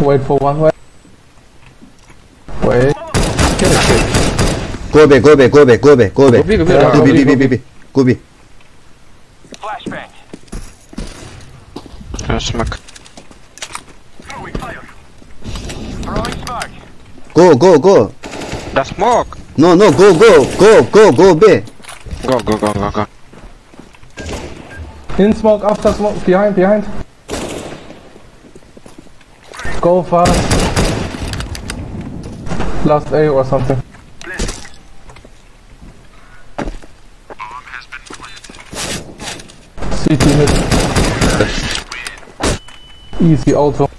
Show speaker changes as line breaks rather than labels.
Wait for one way. Wait.
Get a shit.
Go B, go B, go B, go B, go B.
Go B, go B,
Go
go
B,
B.
B, B, B, B. Go B.
Flashbang.
Uh, smoke.
Throwing fire. Throwing smoke.
Go, go, go.
The smoke!
No, no, go, go, go, go, go B.
Go, go, go, go, go.
In smoke, after smoke, behind, behind. Go fast. Last A or something. CT mid. Easy auto.